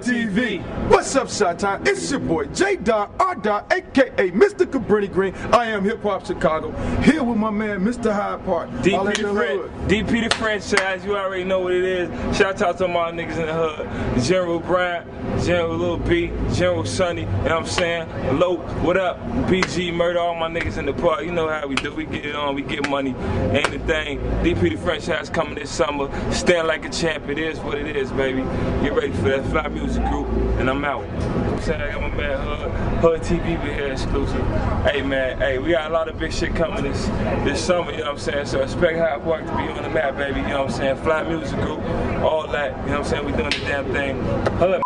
TV. What's up, Shot It's your boy J Dot R Dot, aka Mr. Cabrini Green. I am Hip Hop Chicago. Here with my man, Mr. Hyde Park. DP the, Fran- DP the Phranchise, you already know what it is. Shout out to my niggas in the hood. General Bryant, General Lil B, General Sonny, you know what I'm saying? Lope, what up? BG, murder all my niggas in the park. You know how we do. We get it on, we get money. Ain't the thing. DP the Phranchise coming this summer. Stand like a champ. It is what it is, baby. Get ready for that Fly Music Group, and I'm out. Saying I got my man Hood, Hood TV we here exclusive. Hey man, hey, we got a lot of big shit coming this this summer, you know what I'm saying? So expect Hyde Park to be on the map, baby, you know what I'm saying? Fly Music Group, all that, you know what I'm saying? We doing the damn thing. Hold up.